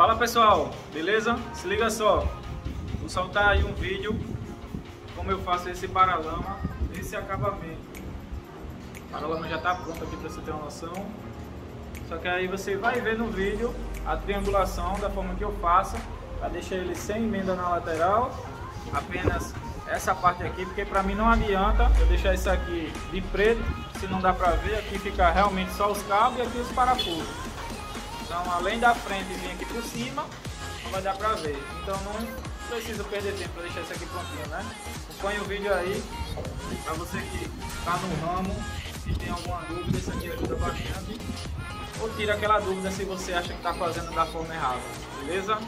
Fala pessoal, beleza? Se liga só, vou soltar aí um vídeo como eu faço esse paralama, esse acabamento. O paralama já está pronto aqui para você ter uma noção. Só que aí você vai ver no vídeo a triangulação da forma que eu faço, para deixar ele sem emenda na lateral, apenas essa parte aqui, porque para mim não adianta eu deixar isso aqui de preto, se não dá para ver, aqui fica realmente só os cabos e aqui os parafusos. Então além da frente vir aqui por cima, não vai dar para ver. Então não precisa perder tempo para deixar isso aqui prontinho, né? Acompanhe o vídeo aí, para você que está no ramo e tem alguma dúvida, isso aqui ajuda bastante. Ou tira aquela dúvida se você acha que está fazendo da forma errada, beleza?